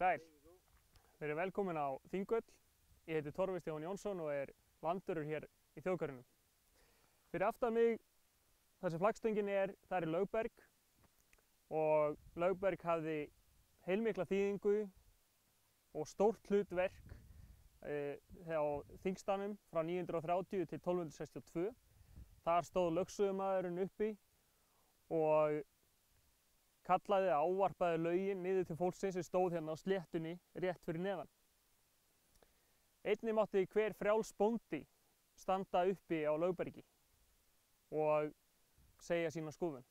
Sæl, við erum velkomin á Þingöll. Ég heiti Torfi Stjón Jónsson og er landurur hér í þjóðgarðinum. Fyrir aftan mig, þar sem flagstöngin er, það er Lögberg og Lögberg hafði heilmikla þýðingu og stórt hlutverk e, á Þingstanum frá 930 til 1262. Þar stóð lögsögumæðurinn uppi og kallaði ávarpaði laugin niður til fólksins sem stóð hérna á sléttunni rétt fyrir neðan. Einni mátti hver frjáls bóndi standa uppi á lögbergi og segja sína skoðun.